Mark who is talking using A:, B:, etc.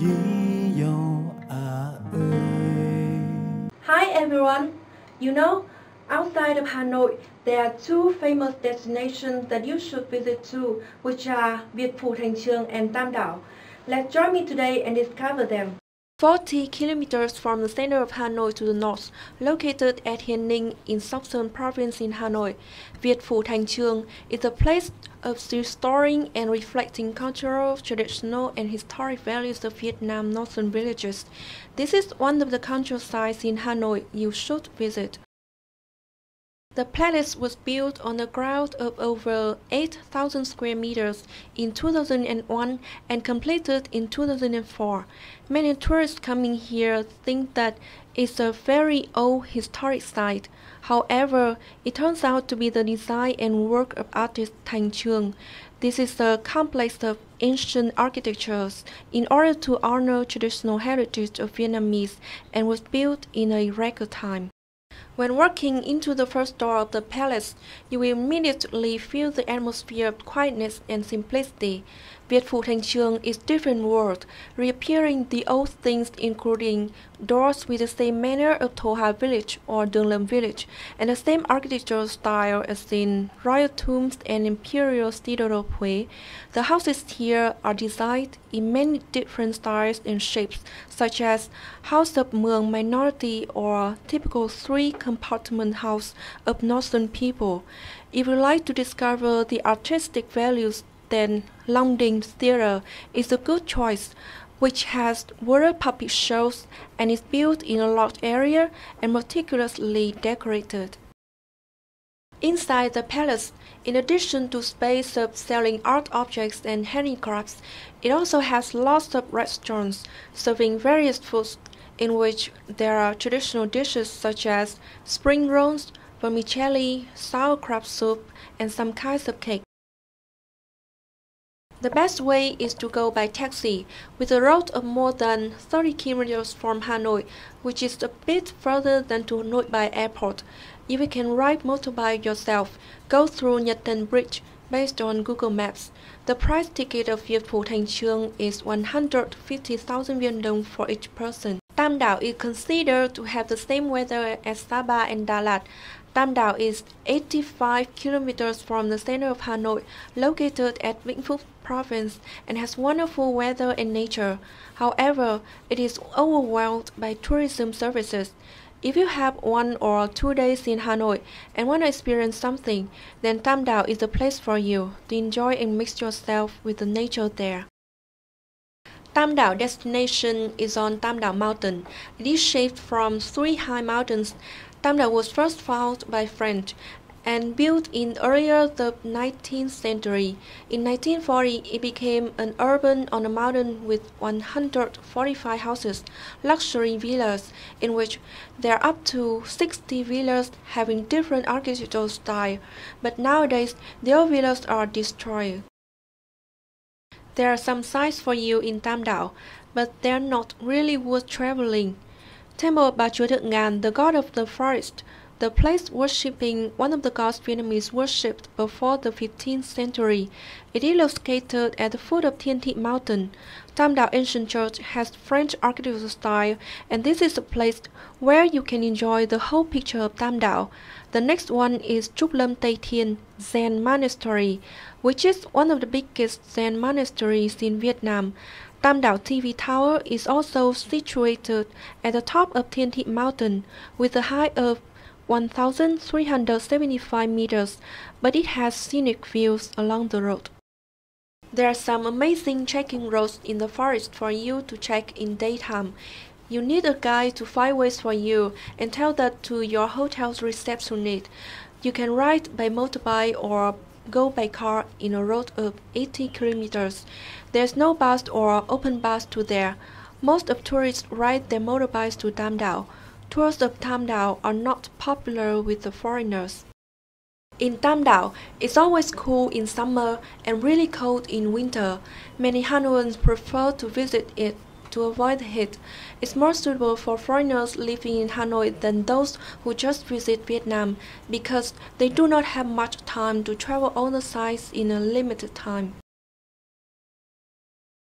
A: Hi everyone! You know, outside of Hanoi, there are two famous destinations that you should visit too, which are Việt Phủ Thành Chương and Tam Đảo. Let's join me today and discover them. 40 kilometers from the center of Hanoi to the north, located at Hiên Ninh in Sóc Sơn province in Hanoi, Việt Phủ Thành Chương is a place of restoring and reflecting cultural, traditional, and historic values of Vietnam northern villages. This is one of the sites in Hanoi you should visit. The palace was built on a ground of over 8,000 square meters in 2001 and completed in 2004. Many tourists coming here think that it's a very old historic site. However, it turns out to be the design and work of artist Thành Chương. This is a complex of ancient architectures in order to honor traditional heritage of Vietnamese and was built in a record time. When walking into the first door of the palace, you will immediately feel the atmosphere of quietness and simplicity. Thành Chương is different world, reappearing the old things including doors with the same manner of Tho Ha village or Đường Lâm village, and the same architectural style as in royal tombs and imperial citadel of Huế. The houses here are designed in many different styles and shapes, such as House of Hmong minority or typical three-compartment house of northern people. If you like to discover the artistic values then Long Dinh Theatre is a good choice, which has water puppet shows and is built in a large area and meticulously decorated. Inside the palace, in addition to space of selling art objects and handicrafts, it also has lots of restaurants serving various foods in which there are traditional dishes such as spring rolls, vermicelli, sauerkraut soup, and some kinds of cake. The best way is to go by taxi, with a route of more than 30 kilometers from Hanoi, which is a bit further than to Nội Bài Airport. If you can ride motorbike yourself, go through Nhật Tân Bridge based on Google Maps. The price ticket of Thành Chương is 150,000 Viet Dong for each person. Tam Đảo is considered to have the same weather as Sapa and Dalat. Tam Đảo is 85 kilometers from the center of Hanoi, located at Vĩnh Phúc province and has wonderful weather and nature. However, it is overwhelmed by tourism services. If you have one or two days in Hanoi and want to experience something, then Tam Đảo is the place for you to enjoy and mix yourself with the nature there. Tam Đảo destination is on Tam Đảo Mountain. It is shaped from three high mountains Tam Đảo was first found by French and built in earlier the 19th century. In 1940, it became an urban on a mountain with 145 houses, luxury villas, in which there are up to 60 villas having different architectural style, but nowadays their villas are destroyed. There are some sites for you in Tam Đảo, but they are not really worth traveling. Temple Ba Chúa Thượng Ngàn, the god of the forest, the place worshipping one of the gods Vietnamese worshipped before the 15th century. It is located at the foot of Thiên Thị Mountain. Tam Dao Ancient Church has French architectural style, and this is a place where you can enjoy the whole picture of Tam Dao. The next one is Trúc Lâm Tây Thiên Zen Monastery, which is one of the biggest Zen monasteries in Vietnam. Tam Đảo TV Tower is also situated at the top of Thiên Mountain with a height of 1,375 meters, but it has scenic views along the road. There are some amazing trekking roads in the forest for you to check in daytime. You need a guide to find ways for you and tell that to your hotel's receptionist. You can ride by motorbike or go by car in a road of 80 kilometers. There's no bus or open bus to there. Most of tourists ride their motorbikes to Tam Đảo. Tours of Tam Đảo are not popular with the foreigners. In Tam Đảo, it's always cool in summer and really cold in winter. Many Hanoians prefer to visit it to avoid heat. It's more suitable for foreigners living in Hanoi than those who just visit Vietnam because they do not have much time to travel all the sites in a limited time.